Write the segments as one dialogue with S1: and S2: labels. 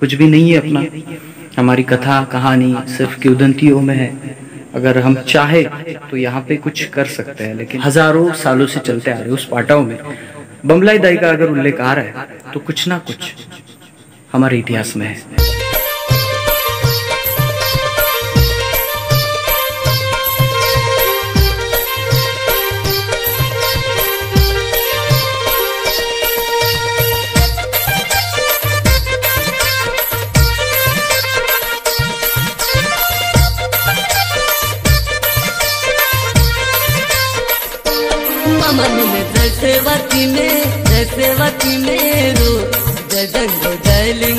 S1: कुछ भी नहीं है अपना। हमारी कथा, कहानी सिर्फ़ क्यूदंतियों में है। अगर हम चाहे तो यहाँ पे कुछ कर सकते हैं, लेकिन हज़ारों सालों से चलते आ रहे उस पाटाओं में। बमलाई दाई का अगर उल्लेख आ रहा है तो कुछ ना कुछ हमारे इतिहास में है।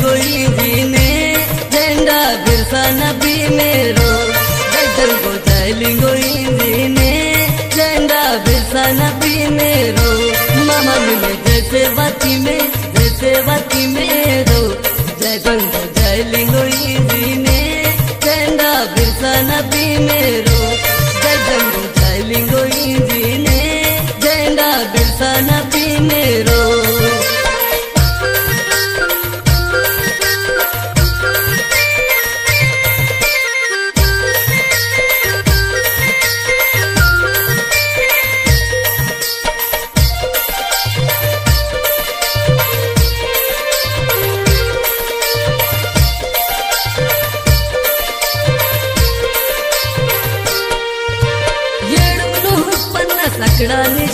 S2: जय भी जी ने। झंडा बिरसा नबी मेरो। गदर को चली गोली भी जी ने। झंडा बिरसा नबी मेरो। मामा में जैसे वती में, जैसे वती मेरो। जय जंगो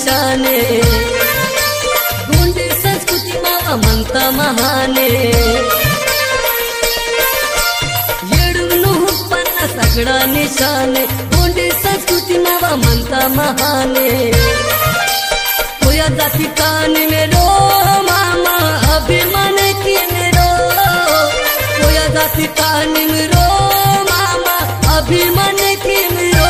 S2: निशाने गोंडी संस्कृती मावा म्हणता महाने। आकडा निशाने। गोंडी संस्कृती मावा म्हणता महाने। कोया जाती कान मेरो, मामा अभिमान की मेरो। कोया जाती कान मेरो, मामा अभिमान की मेरो।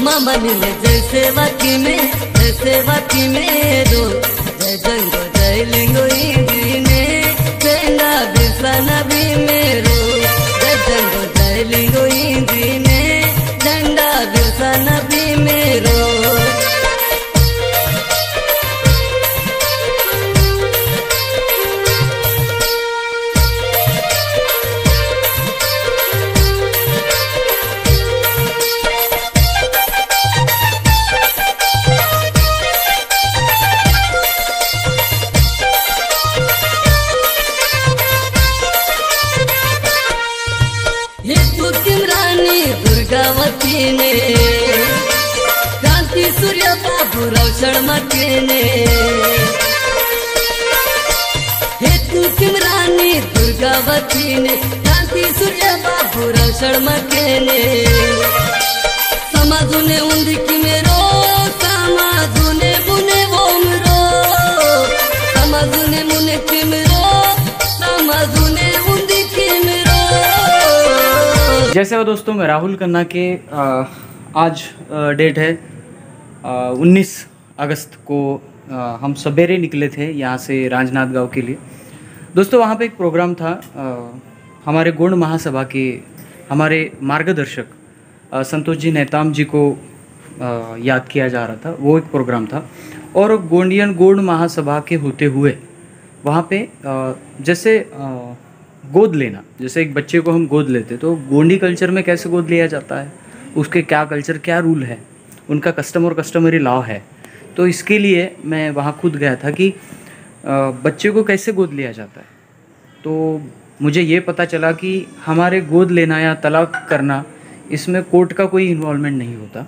S2: मामन में जैसे वाकी में सेवा में दो जय जंगो जय लिंगो राणी ने क्रांती सूर्य बाबूराव शर्मकेने हे तू राणी दुर्गावती ने क्रांती सूर्य बाबूराव शर्मकेने समाजूने उंदी की मेरो समाजूने मुने ओमरो समाजूने मुने की मेरो समाजूने
S1: जैसे वो दोस्तों, मैं राहुल खन्ना के आज डेट है उन्नीस अगस्त को हम सवेरे निकले थे यहाँ से राजनाथ गाँव के लिए। दोस्तों, वहाँ पे एक प्रोग्राम था हमारे गुण महासभा के, हमारे मार्गदर्शक संतोष जी नेताम जी को याद किया जा रहा था, वो एक प्रोग्राम था। और गोंडियन गोंड महासभा के होते हुए, वहाँ पे जैसे गोद लेना। जैसे एक बच्चे को हम गोद लेते तो गोंडी कल्चर में कैसे गोद लिया जाता है? उसके क्या कल्चर, क्या रूल है? उनका कस्टम और कस्टमरी लॉ है। तो इसके लिए मैं वहाँ खुद गया था कि बच्चे को कैसे गोद लिया जाता है? तो मुझे ये पता चला कि हमारे गोद लेना या तलाक करना, इसमें कोर्ट का कोई इन्वॉल्वमेंट नहीं होता।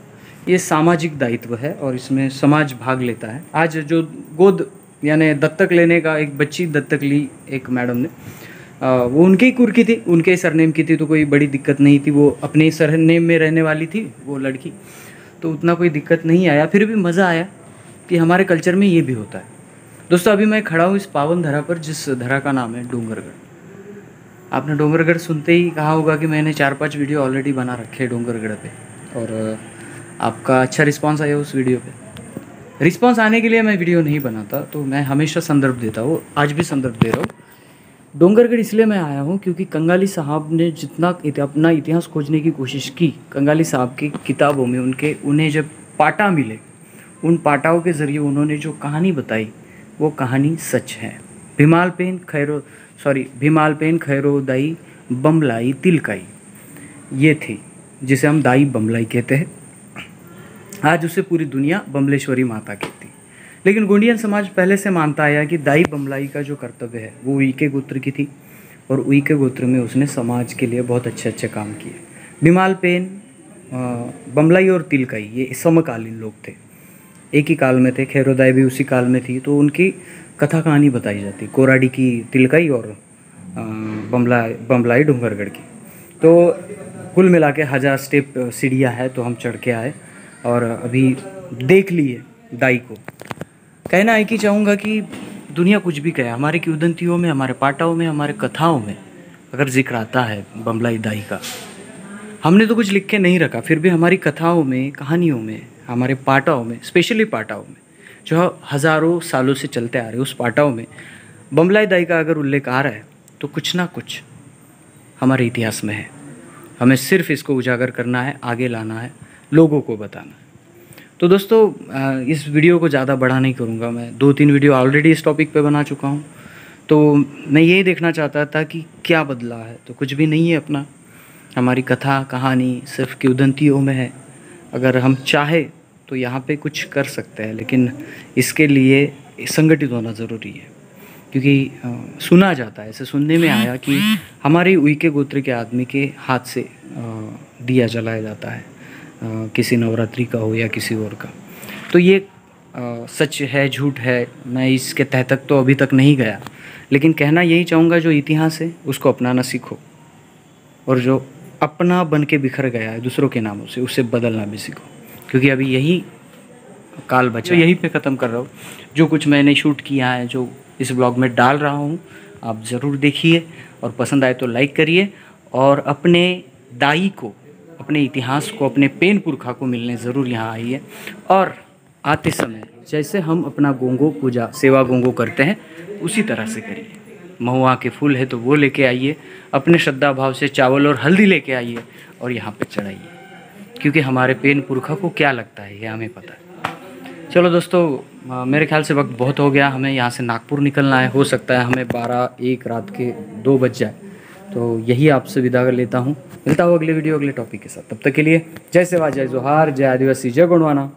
S1: ये सामाजिक दायित्व है और इसमें समाज भाग लेता है। आज जो गोद, यानी दत्तक लेने का एक बच्ची दत्तक ली एक मैडम ने वो उनके ही कुर की थी, उनके ही सरनेम की थी तो कोई बड़ी दिक्कत नहीं थी। वो अपने ही सरनेम में रहने वाली थी, वो लड़की। तो उतना कोई दिक्कत नहीं आया। फिर भी मज़ा आया कि हमारे कल्चर में ये भी होता है। दोस्तों, अभी मैं खड़ा हूँ इस पावन धरा पर, जिस धरा का नाम है डोंगरगढ़। आपने डोंगरगढ़ सुनते ही कहा होगा कि मैंने चार पाँच वीडियो ऑलरेडी बना रखे हैं डोंगरगढ़ पे। और आपका अच्छा रिस्पांस आया उस वीडियो पे। रिस्पांस आने के लिए मैं वीडियो नहीं बनाता तो मैं हमेशा संदर्भ देता हूँ। आज भी संदर्भ दे रहा हूँ। डोंगरगढ़ इसलिए मैं आया हूँ क्योंकि कंगाली साहब ने जितना अपना इतिहास खोजने की कोशिश की, कंगाली साहब की किताबों में उनके, उन्हें जब पाटा मिले, उन पाटाओं के ज़रिए उन्होंने जो कहानी बताई, वो कहानी सच है। भिमाल पेन खैरो, सॉरी भीमालपेन खैरो दाई बमलाई तिलकाई, ये थी, जिसे हम दाई बमलाई कहते हैं। आज उसे पूरी दुनिया बमलेश्वरी माता है लेकिन गोंडियन समाज पहले से मानता आया कि दाई बमलाई का जो कर्तव्य है, वो उई के गोत्र की थी और उई के गोत्र में उसने समाज के लिए बहुत अच्छे अच्छे काम किए। बिमाल पेन बमलाई और तिलकाई, ये समकालीन लोग थे। एक ही काल में थे खैरोदाई भी उसी काल में थी तो उनकी कथा कहानी बताई जाती, कोराडी की तिलकाई और बमला बमलाई डूंगरगढ़ की। तो कुल मिला के हज़ार स्टेप सीढ़ियाँ है तो हम चढ़ के आए और अभी देख लिए दाई को। कहना है कि चाहूँगा कि दुनिया कुछ भी कहे, हमारे किउदंतियों में, हमारे पाटाओं में, हमारे कथाओं में, अगर ज़िक्र आता है बमलाई दाई का। हमने तो कुछ लिख के नहीं रखा, फिर भी हमारी कथाओं में, कहानियों में, हमारे पाटाओं में स्पेशली पाटाओं में, जो हज़ारों सालों से चलते आ रहे उस पाटाओं में बमलाई दाई का अगर उल्लेख आ रहा है तो कुछ ना कुछ हमारे इतिहास में है। हमें सिर्फ़ इसको उजागर करना है, आगे लाना है, लोगों को बताना तो दोस्तों इस वीडियो को ज़्यादा बड़ा नहीं करूँगा मैं। दो तीन वीडियो ऑलरेडी इस टॉपिक पे बना चुका हूँ। तो मैं यही देखना चाहता था कि क्या बदला है। तो कुछ भी नहीं है अपना। हमारी कथा, कहानी सिर्फ़ किउदंतियों में है। अगर हम चाहे तो यहाँ पे कुछ कर सकते हैं, लेकिन इसके लिए संगठित होना ज़रूरी है। क्योंकि सुना जाता है, ऐसे सुनने में आया कि हमारे उई के गोत्र के आदमी के हाथ से दिया जलाया जाता है। किसी नवरात्रि का हो या किसी और का। तो ये आ, सच है झूठ है मैं इसके तह तक तो अभी तक नहीं गया। लेकिन कहना यही चाहूँगा जो इतिहास है उसको अपनाना सीखो। और जो अपना बन के बिखर गया है दूसरों के नामों से उसे बदलना भी सीखो। क्योंकि अभी यही काल बचा यहीं पे ख़त्म कर रहा हूँ। जो कुछ मैंने शूट किया है जो इस ब्लॉग में डाल रहा हूँ आप ज़रूर देखिए। और पसंद आए तो लाइक करिए। और अपने दाई को अपने इतिहास को, अपने पेन पुरखा को मिलने ज़रूर यहाँ आइए और आते समय जैसे हम अपना गोंगो पूजा, सेवा गोंगो करते हैं, उसी तरह से करिए। महुआ के फूल है तो वो लेके आइए, अपने श्रद्धा भाव से चावल और हल्दी लेके आइए और यहाँ पे चढ़ाइए। क्योंकि हमारे पेन पुरखा को क्या लगता है, ये हमें पता है। चलो दोस्तों मेरे ख्याल से वक्त बहुत हो गया, हमें यहाँ से नागपुर निकलना है, हो सकता है हमें बारह एक रात के दो बज जाए। तो यही आपसे विदा कर लेता हूँ। मिलता हूँ अगले वीडियो अगले टॉपिक के साथ। तब तक के लिए जय सेवा, जय जोहार, जय आदिवासी, जय गुणवाना